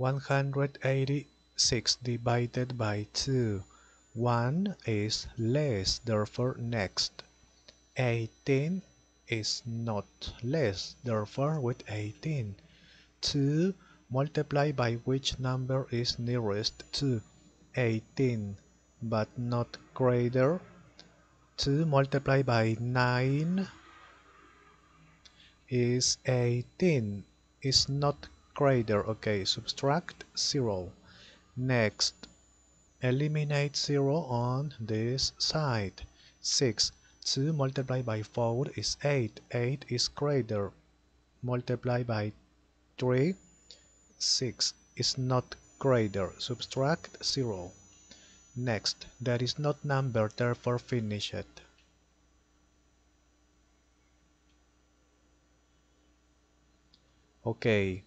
186 divided by 2. 1 is less, therefore next. 18 is not less, therefore with 18. 2 multiplied by which number is nearest to 18 but not greater 2 multiplied by 9 is 18 is not greater okay subtract 0 next eliminate 0 on this side. 6 2 multiplied by 4 is 8 8 is greater multiply by 3 6 is not greater subtract 0 next there is not number therefore finish it. Okay